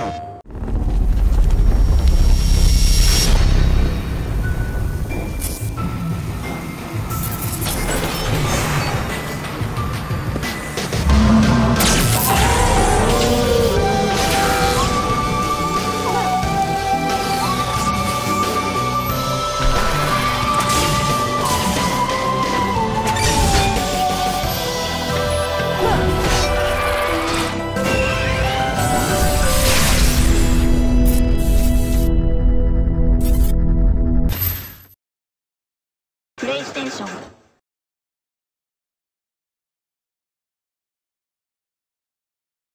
Oh. プレイステーション